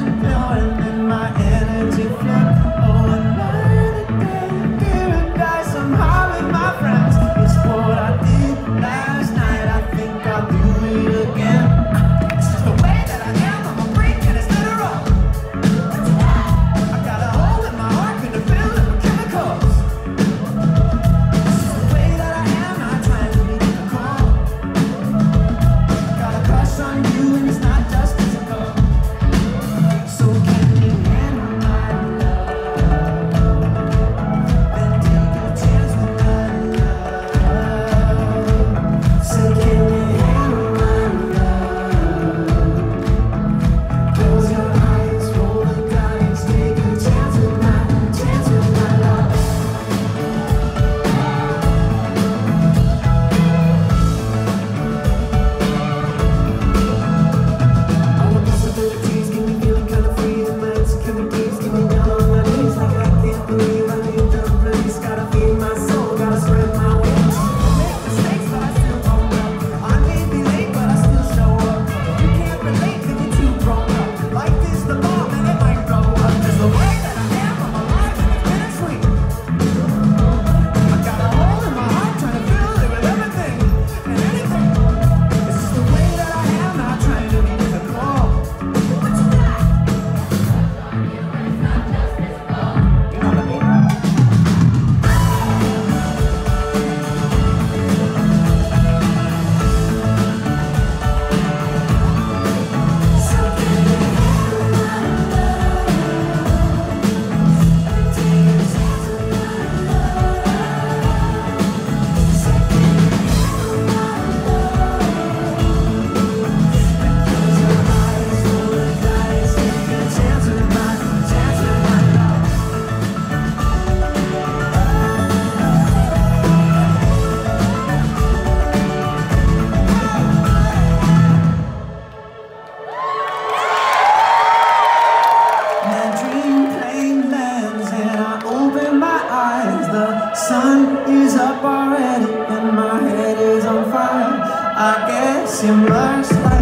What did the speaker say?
feeling in my energy flow. Oh, seems like